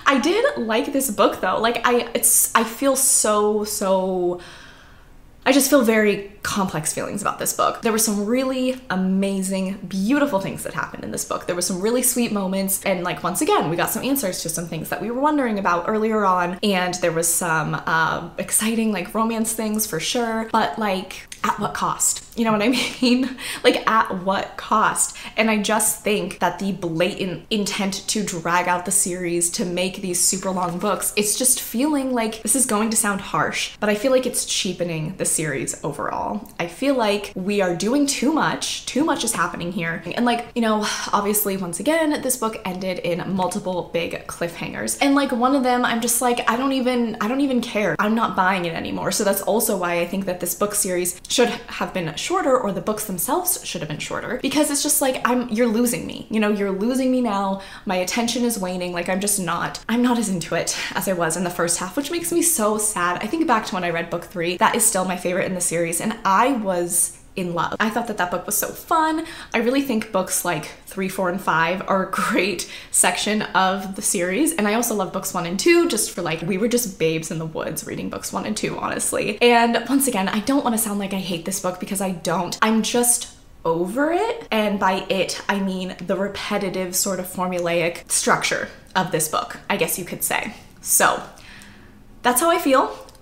I did like this book though. Like I it's I feel so so I just feel very complex feelings about this book. There were some really amazing, beautiful things that happened in this book. There were some really sweet moments, and like once again, we got some answers to some things that we were wondering about earlier on, and there was some uh, exciting like romance things for sure. But like at what cost? You know what I mean? like, at what cost? And I just think that the blatant intent to drag out the series to make these super long books, it's just feeling like this is going to sound harsh, but I feel like it's cheapening the series overall. I feel like we are doing too much, too much is happening here. And, like, you know, obviously, once again, this book ended in multiple big cliffhangers. And, like, one of them, I'm just like, I don't even, I don't even care. I'm not buying it anymore. So that's also why I think that this book series should have been shorter or the books themselves should have been shorter because it's just like I'm you're losing me. You know, you're losing me now. My attention is waning. Like I'm just not I'm not as into it as I was in the first half, which makes me so sad. I think back to when I read book 3. That is still my favorite in the series and I was in love. I thought that that book was so fun. I really think books like three, four, and five are a great section of the series. And I also love books one and two, just for like, we were just babes in the woods reading books one and two, honestly. And once again, I don't want to sound like I hate this book because I don't. I'm just over it. And by it, I mean the repetitive, sort of formulaic structure of this book, I guess you could say. So that's how I feel.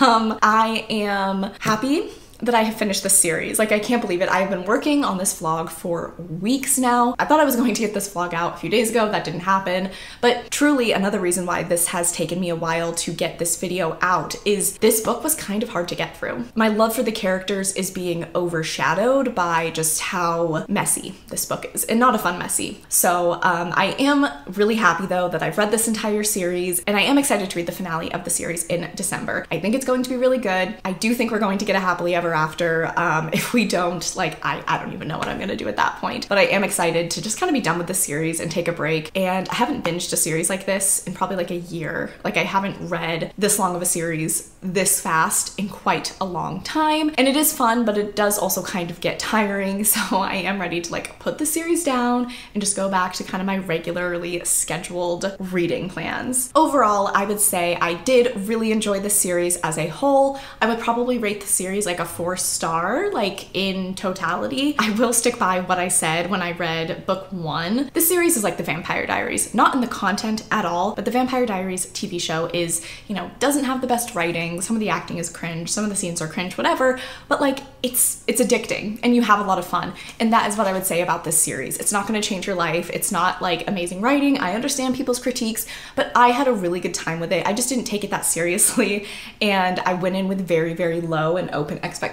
um, I am happy that I have finished this series. Like, I can't believe it. I have been working on this vlog for weeks now. I thought I was going to get this vlog out a few days ago. That didn't happen. But truly, another reason why this has taken me a while to get this video out is this book was kind of hard to get through. My love for the characters is being overshadowed by just how messy this book is, and not a fun messy. So um, I am really happy though that I've read this entire series, and I am excited to read the finale of the series in December. I think it's going to be really good. I do think we're going to get a happily ever after. Um, if we don't, like, I, I don't even know what I'm gonna do at that point. But I am excited to just kind of be done with the series and take a break. And I haven't binged a series like this in probably like a year. Like, I haven't read this long of a series this fast in quite a long time. And it is fun, but it does also kind of get tiring. So I am ready to like put the series down and just go back to kind of my regularly scheduled reading plans. Overall, I would say I did really enjoy the series as a whole. I would probably rate the series like a four star, like in totality. I will stick by what I said when I read book one. This series is like the Vampire Diaries, not in the content at all, but the Vampire Diaries TV show is, you know, doesn't have the best writing. Some of the acting is cringe, some of the scenes are cringe, whatever, but like it's it's addicting and you have a lot of fun. And that is what I would say about this series. It's not going to change your life. It's not like amazing writing. I understand people's critiques, but I had a really good time with it. I just didn't take it that seriously and I went in with very very low and open expectations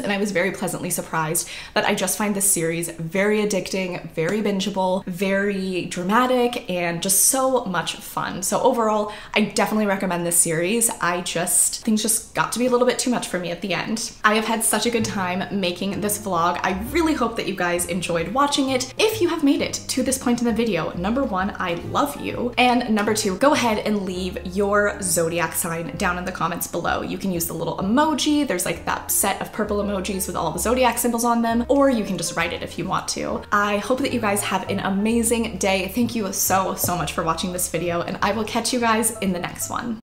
and I was very pleasantly surprised that I just find this series very addicting, very bingeable, very dramatic and just so much fun. So overall, I definitely recommend this series. I just things just got to be a little bit too much for me at the end. I have had such a good time making this vlog. I really hope that you guys enjoyed watching it. If you have made it to this point in the video, number one, I love you. And number two, go ahead and leave your zodiac sign down in the comments below. You can use the little emoji. There's like that of purple emojis with all the zodiac symbols on them, or you can just write it if you want to. I hope that you guys have an amazing day. Thank you so, so much for watching this video, and I will catch you guys in the next one.